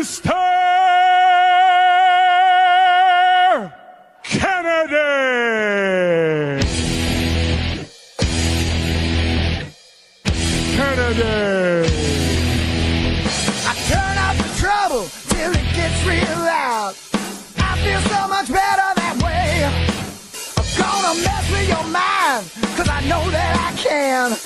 Mr. Kennedy. Kennedy. I turn off the trouble till it gets real loud. I feel so much better that way. I'm gonna mess with your mind, cause I know that I can.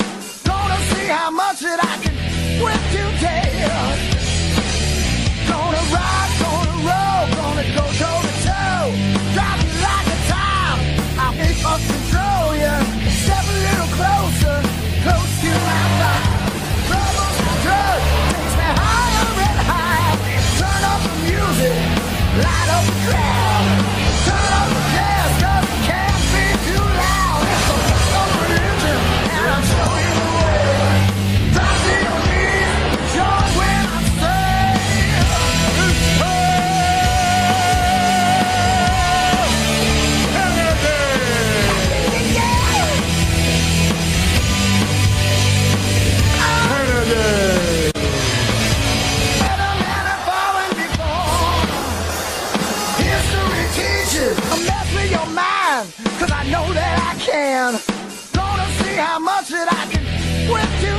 know that I can. Gonna see how much that I can with you.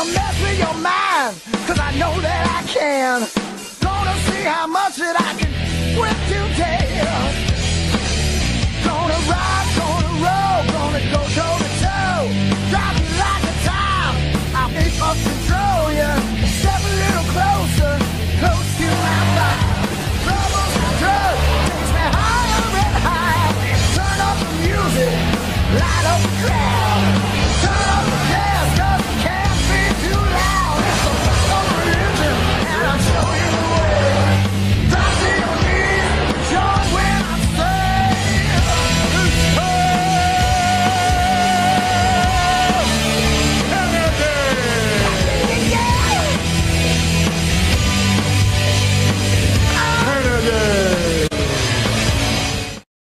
gonna mess with your mind, cause I know that I can. Gonna see how much that I can whip you tail.